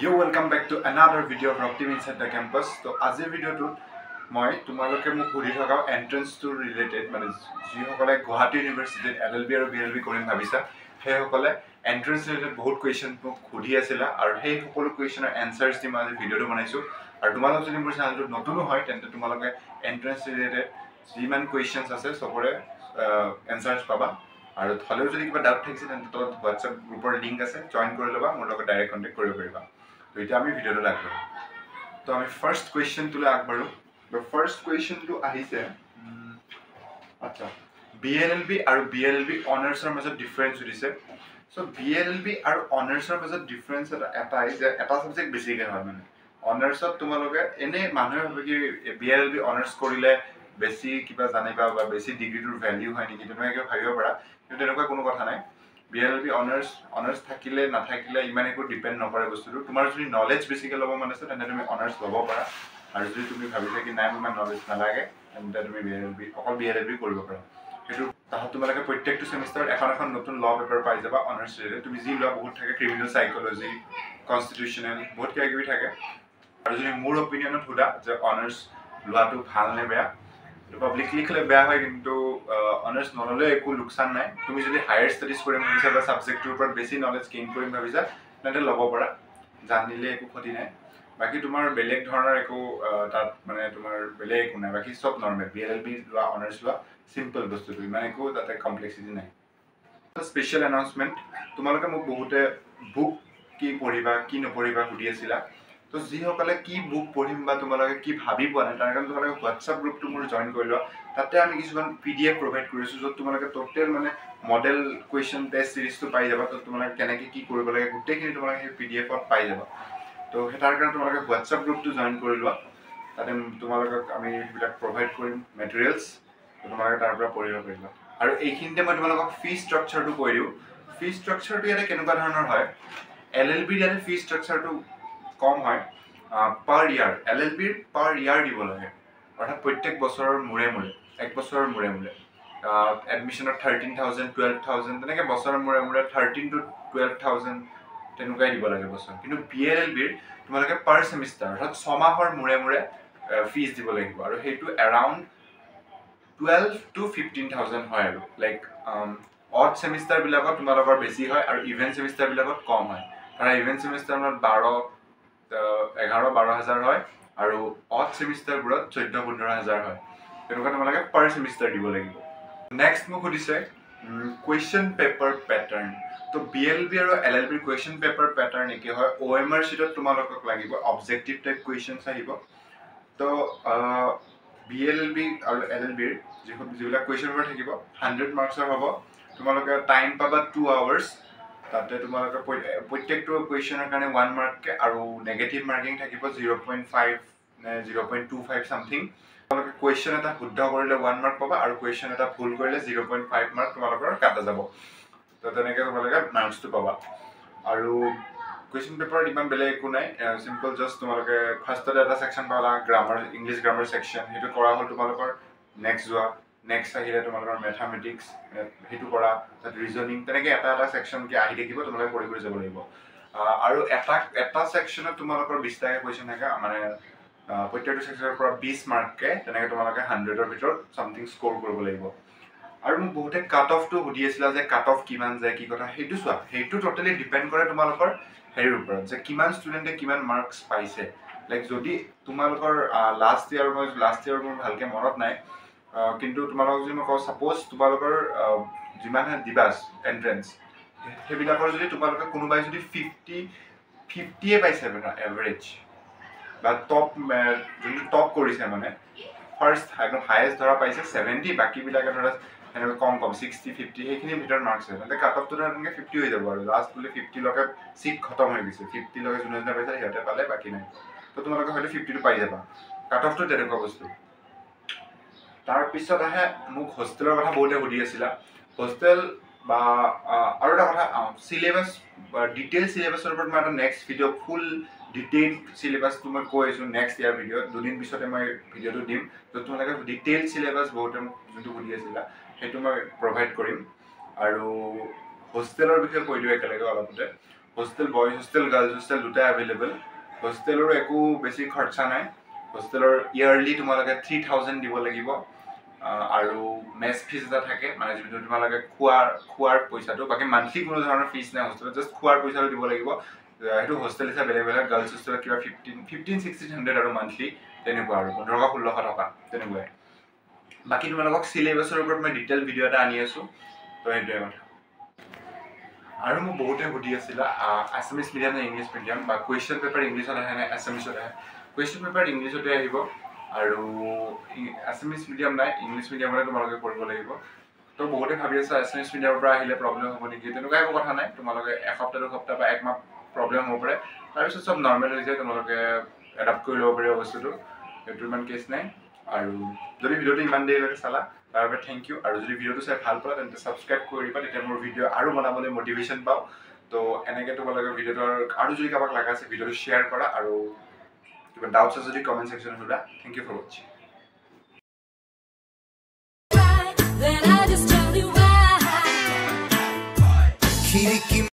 You welcome back to another video' from team inside the campus ত' আজিৰ ভিডিঅ'টোত মই তোমালোকে মোক সুধি থকা এণ্ট্ৰেঞ্চটো ৰিলেটেড মানে যিসকলে গুৱাহাটী ইউনিভাৰ্চিটিত এল এল বি আৰু বি এল বি কৰিম ভাবিছা সেইসকলে এণ্ট্ৰেঞ্চ ৰিলেটেড বহুত কুৱেশ্যন মোক সুধি আছিলা আৰু সেই সকলো কুৱেশ্যনৰ এনচাৰ্ছ দি মই আজি ভিডিঅ'টো বনাইছোঁ। আৰু তোমালোক যদি মোৰ চেনেলটো নতুনো হয় তেন্তে তোমালোকে এণ্ট্ৰেঞ্চ ৰিলেটেড যিমান কুৱেশ্যনছ আছে চবৰে এনচাৰ্ছ পাবা। আৰু হ'লেও যদি কিবা ডাউট থাকিছে তেন্তে তলত হোৱাটছএপ গ্ৰুপৰ লিংক আছে জইন কৰি ল'বা মোৰ লগত ডাইৰেক্ট কণ্টেক্ট কৰিব পাৰিবা। এতিয়া আমি ভিডিঅ'টো আগবাঢ়োঁ তো আমি ফাৰ্ষ্ট কুৱেশ্যনটোলৈ আগবাঢ়োঁ। ফাৰ্ষ্ট কুৱেশ্যনটো আহিছে আচ্ছা বি এল এল বি আৰু বি এল এল বি অনাৰ্ছৰ মাজত ডিফাৰেঞ্চ সুধিছে। So' B L L B আৰু অনাৰ্ছৰ মাজত ডিফাৰেঞ্চ এটা এটাই যে এটা ছাবজেক্ট বেছিকৈ হয় মানে। অনাৰ্ছত তোমালোকে এনেই মানুহে ভাবে কি B L L B honours কৰিলে বেছি কিবা জানিবা বা বেছি ডিগ্ৰীটোৰ ভেলিউ হয় নেকি তোমালোকে ভাবিব পাৰা। কিন্তু তেনেকুৱা কোনো কথা নাই। B L B honours honours থাকিলে নাথাকিলে ইমান একো ডিপেণ্ড নকৰে বস্তুটো। তোমাৰ যদি নলেজ বেছিকৈ ল'ব মন আছে তেন্তে তুমি অনাৰ্ছ ল'ব পাৰা। আৰু যদি তুমি ভাবিছা কি নাই ইমান নলেজ নালাগে তেন্তে তুমি বি এল বি অকল বি এল এল বি কৰিব পাৰা। সেইটো তাহাত তোমালোকে প্ৰত্যেকটো ছেমিষ্টাৰত এখন এখন নতুন ল পেপাৰ পাই যাবা অনাৰ্ছ ৰিলেটেড তুমি যি লোৱা বহুত থাকে ক্ৰিমিনেল চাইক'লজি কনষ্টিটিউশ্যনেল বহুত কিবা কিবি থাকে। আৰু যদি মোৰ অপিনিয়নত সোধা যে অনাৰ্ছ লোৱাটো ভাল নে বেয়া পাব্লিকলি খালে বেয়া হয় কিন্তু অনাৰ্ছ নল'লে একো লোকচান নাই। তুমি যদি হায়াৰ ষ্টাডিজ কৰিম ভাবিছা বা ছাবজেক্টটোৰ ওপৰত বেছি নলেজ গেইন কৰিম ভাবিছা তেন্তে ল'ব পাৰা। জানিলে একো ক্ষতি নাই। বাকী তোমাৰ বেলেগ ধৰণৰ একো তাত মানে তোমাৰ বেলেগ একো নাই। বাকী চব normal B L L B লোৱা অনাৰ্ছ লোৱা চিম্পল বস্তুটো। ইমান একো তাতে কমপ্লেক্সিটি নাই। স্পেচিয়েল এনাউন্সমেণ্ট তোমালোকে মোক বহুতে বুক কি পঢ়িবা কি নপঢ়িবা সুধি আছিলা। তো যিসকলে কি বুক পঢ়িম বা তোমালোকে কি ভাবি পোৱা নাই তাৰ কাৰণে তোমালোকে হোৱাটছআপ গ্ৰুপটো মোৰ জইন কৰি লোৱা। তাতে আমি কিছুমান পি ডি এফ প্ৰভাইড কৰিছোঁ য'ত তোমালোকে ট'টেল মানে মডেল কুৱেশ্যন টেষ্ট চিৰিজটো পাই যাবা তো তোমালোকে কেনেকৈ কি কৰিব লাগে গোটেইখিনি তোমালোকে সেই পি ডি এফত পাই যাবা। তো সেই তাৰ কাৰণে তোমালোকে হোৱাটছআপ গ্ৰুপটো জইন কৰি লোৱা। তাতে তোমালোকক আমি সেইবিলাক প্ৰভাইড কৰিম মেটেৰিয়েলছ তোমালোকে তাৰ পৰা পঢ়িব পাৰিবা। আৰু এইখিনিতে মই তোমালোকক ফি ষ্ট্ৰাকচাৰটো কৈ দিওঁ। ফি ষ্ট্ৰাকচাৰটো ইয়াতে কেনেকুৱা ধৰণৰ হয়? এল এল বিৰ ইয়াতে ফি ষ্ট্ৰাকচাৰটো কম হয় পাৰ ইয়াৰ এল এল বিৰ পাৰ ইয়াৰ দিব লাগে। অৰ্থাৎ প্ৰত্যেক বছৰৰ মূৰে মূৰে এক বছৰৰ মূৰে মূৰে। এডমিশ্যনত থাৰ্টিন থাউজেণ্ড টুৱেল্ভ থাউজেণ্ড তেনেকৈ বছৰৰ মূৰে মূৰে থাৰ্টিন টু টুৱেল্ভ থাউজেণ্ড তেনেকুৱাই দিব লাগে বছৰ। কিন্তু বি এল এল বিৰ তোমালোকে পাৰ ছেমিষ্টাৰ অৰ্থাৎ ছমাহৰ মূৰে মূৰে ফিজ দিব লাগিব। আৰু সেইটো around twelve to fifteen thousand হয় আৰু। লাইক অড ছেমিষ্টাৰবিলাকত তোমালোকৰ বেছি হয় আৰু ইভেণ্ট ছেমিষ্টাৰবিলাকত কম হয়। ধৰা ইভেণ্ট ছেমিষ্টাৰত বাৰ এঘাৰ বাৰ হাজাৰ হয় আৰু অড ছেমিষ্টাৰবোৰত চৈধ্য পোন্ধৰ হাজাৰ হয়। তেনেকুৱা তোমালোকে পাৰ ছেমিষ্টাৰ দিব লাগিব। নেক্সট মোক সুধিছে কুৱেশ্যন পেপাৰ পেটাৰ্ণ তো বি এল বি আৰু এল এল বিৰ কুৱেশ্যন পেপাৰ পেটাৰ্ণ একে হয়। অ' এম আৰ চিটত তোমালোকক লাগিব অবজেক্টিভ টাইপ কুৱেশ্যনছ আহিব। তো বি এল বি আৰু এল এল বিৰ যিবিলাক কুৱেশ্যন পেপাৰ থাকিব হাণ্ড্ৰেড মাৰ্কছৰ হ'ব। তোমালোকে টাইম পাবা টু আৱাৰ্ছ তাতে তোমালোকে প্ৰত্যেকটো কুৱেশ্যনৰ কাৰণে ওৱান মাৰ্ককৈ আৰু নেগেটিভ মাৰ্কিং থাকিব জিৰ' পইণ্ট ফাইভ নে zero' point two five something তোমালোকে কুৱেশ্যন এটা শুদ্ধ কৰিলে ওৱান মাৰ্ক পাবা আৰু কুৱেশ্যন এটা ভুল কৰিলে জিৰ' পইণ্ট ফাইভ মাৰ্ক তোমালোকৰ কাটা যাব। তো তেনেকৈ তোমালোকে মাৰ্কছটো পাবা। আৰু কুৱেশ্যন পেপাৰত ইমান বেলেগ একো নাই। চিম্পল জাষ্ট তোমালোকে ফাৰ্ষ্টতে এটা ছেকশ্যন পালা গ্ৰামাৰ ইংলিছ গ্ৰামাৰ ছেকশ্যন সেইটো কৰা হ'ল তোমালোকৰ। নেক্সট যোৱা। নেক্সট আহিলে তোমালোকৰ মেথামেটিক্স সেইটো কৰা তাত ৰিজনিং তেনেকৈ এটা এটা ছেকশ্যনকৈ আহি থাকিব তোমালোকে কৰি কৰি যাব লাগিব। আৰু এটা এটা ছেকশ্যনত তোমালোকৰ বিছটাকৈ কুৱেশ্যন থাকে মানে প্ৰত্যেকটো ছেকশ্যনৰ পৰা বিছ মাৰ্ককৈ তেনেকৈ তোমালোকে হাণ্ড্ৰেডৰ ভিতৰত ছামথিং স্ক'ৰ কৰিব লাগিব। আৰু মোক বহুতে কাট অফটো সুধি আছিলা যে কাট অফ কিমান যায় কি কথা সেইটো চোৱা সেইটো ট'টেলি ডিপেণ্ড কৰে তোমালোকৰ হেৰিৰ ওপৰত যে কিমান ষ্টুডেণ্টে কিমান মাৰ্কছ পাইছে। লাইক যদি তোমালোকৰ লাষ্ট ইয়েৰ মই লাষ্ট ইয়েৰ মোৰ ভালকৈ মনত নাই কিন্তু তোমালোকক যদি মই কওঁ ছাপ'জ তোমালোকৰ যিমানে দিবা এণ্ট্ৰেঞ্চ সেইবিলাকৰ যদি তোমালোকে কোনোবাই যদি ফিফটি ফিফটিয়ে পাইছে মানে এভাৰেজ বা টপ যোনটো টপ কৰিছে মানে ফাৰ্ষ্ট একদম হায়েষ্ট ধৰা পাইছে ছেভেণ্টি বাকীবিলাকে ধৰা সেনেকৈ কম কম ছিক্সটি ফিফটি সেইখিনিৰ ভিতৰত মাৰ্কছ তেন্তে কাট অফটো ধৰা তেনেকৈ ফিফটি হৈ যাব আৰু। লাষ্ট বোলে ফিফটিলৈকে চিট খতম হৈ গৈছে। ফিফটিলৈকে যোনে যোনে পাইছে সিহঁতে পালে বাকী নাই। তো তোমালোকে হয়তো ফিফটিটো পাই যাবা। কাট অফটো তেনেকুৱা বস্তু। তাৰপিছত আহে মোক হোষ্টেলৰ কথা বহুতে সুধি আছিলা। হোষ্টেল বা আৰু এটা কথা চিলেবাছ ডিটেইল চিলেবাছৰ ওপৰত মই এটা নেক্সট ভিডিঅ' ফুল ডিটেইল চিলেবাছটো মই কৈ আছোঁ নেক্সট ইয়াৰ ভিডিঅ'ত দুদিন পিছতে মই ভিডিঅ'টো দিম। য'ত তোমালোকে ডিটেইল চিলেবাছ বহুতে মোক যোনটো সুধি আছিলা সেইটো মই প্ৰভাইড কৰিম। আৰু হোষ্টেলৰ বিষয়ে কৈ দিওঁ একেলগে অলপতে। Hostel boys hostel girls hostel দুটাই এভেইলেবল হোষ্টেলৰো একো বেছি খৰচা নাই। হোষ্টেলৰ ইয়াৰলি তোমালোকে থ্ৰী থাউজেণ্ড দিব লাগিব। আৰু মেচ ফিজ এটা থাকে মানে যিটো তোমালোকে খোৱাৰ খোৱাৰ পইচাটো বাকী মান্থলি কোনো ধৰণৰ ফিজ নাই হোষ্টেলত জাষ্ট খোৱাৰ পইচাটো দিব লাগিব। সেইটো হোষ্টেল হিচাপে বেলেগ বেলেগ গাৰ্লছ হোষ্টেলত কিবা ফিফটিন ফিফটিন ছিক্সটিন হাণ্ড্ৰেড আৰু মান্থলি তেনেকুৱা আৰু পোন্ধৰশ ষোল্লশ টকা তেনেকুৱাই। বাকী তোমালোকক চিলেবাছৰ ওপৰত মই ডিটেইল ভিডিঅ' এটা আনি আছোঁ তো সেইটোৱে কথা। আৰু মোক বহুতে সুধি আছিলে আছামিছ মিডিয়াম নে ইংলিছ মিডিয়াম বা কুৱেশ্যন পেপাৰ ইংলিছত আহে নে আছামিছত আহে? কুৱেশ্যন পেপাৰ ইংলিছতে আহিব। আৰু আছামিছ মিডিয়াম নাই ইংলিছ মিডিয়ামতে তোমালোকে কৰিব লাগিব। তো বহুতে ভাবি আছে আছামিছ মিডিয়ামৰ পৰা আহিলে প্ৰব্লেম হ'ব নেকি? তেনেকুৱা একো কথা নাই। তোমালোকে এসপ্তাহ দুসপ্তাহ বা একমাহ প্ৰব্লেম হ'ব পাৰে। তাৰপিছত চব নৰ্মেল হৈ যায় তোমালোকে এডাপ্ট কৰি ল'ব পাৰিব বস্তুটো। সেইটো ইমান কেছ নাই। আৰু যদি ভিডিঅ'টো ইমান দেৰিলৈকে চালা তাৰ বাবে থেংক ইউ আৰু যদি ভিডিঅ'টো চাই ভাল পোৱা তেন্তে ছাবস্ক্ৰাইব কৰি দিবা। তেতিয়া মোৰ ভিডিঅ' আৰু বনাবলৈ মটিভেশ্যন পাওঁ। তো এনেকৈ তোমালোকে ভিডিঅ'টোৰ আৰু যদি কাৰোবাক লগা আছে ভিডিঅ'টো শ্বেয়াৰ কৰা আৰু किबा डाउट्स आसे जे कमेंट सेक्शन सुद्धा thank you for watching Then I just tell you why. Keep